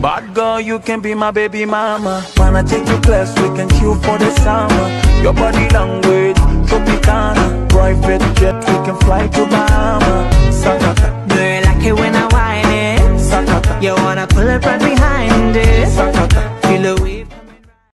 Bad girl, you can be my baby mama. Wanna take you class, we can chill for the summer. Your body language, Tropicana. Private jet, we can fly to Bahama. Sakata, Girl, you like it when I whine it? sakata, You wanna pull up right behind